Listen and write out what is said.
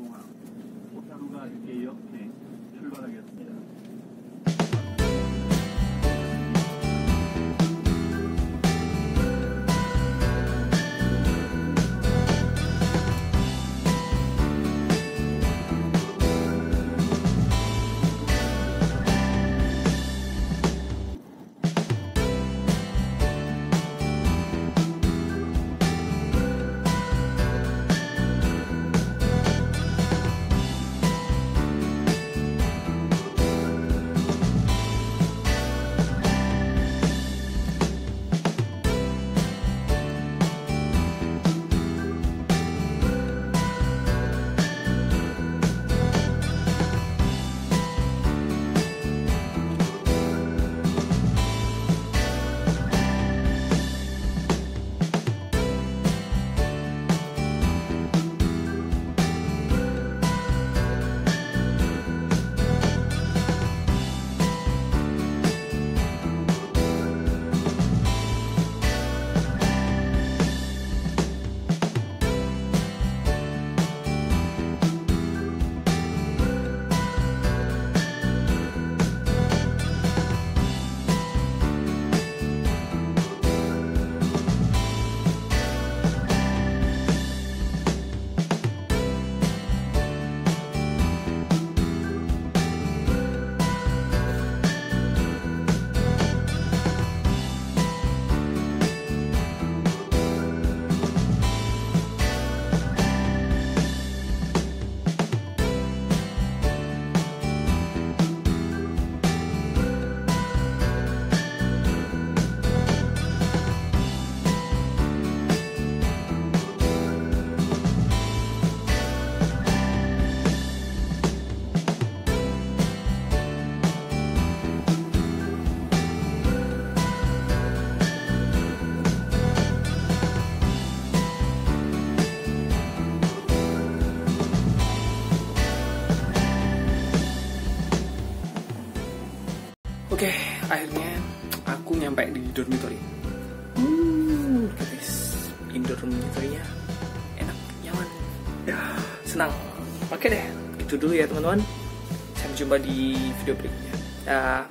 공항 오타루가 이렇게 이렇게 출발 Oke, akhirnya aku nyampe di dormitory. Uh, guys, indoor dormitory-nya enak, nyaman. Ya, senang. Oke deh, itu dulu ya teman-teman. Sampai jumpa di video berikutnya. Dah.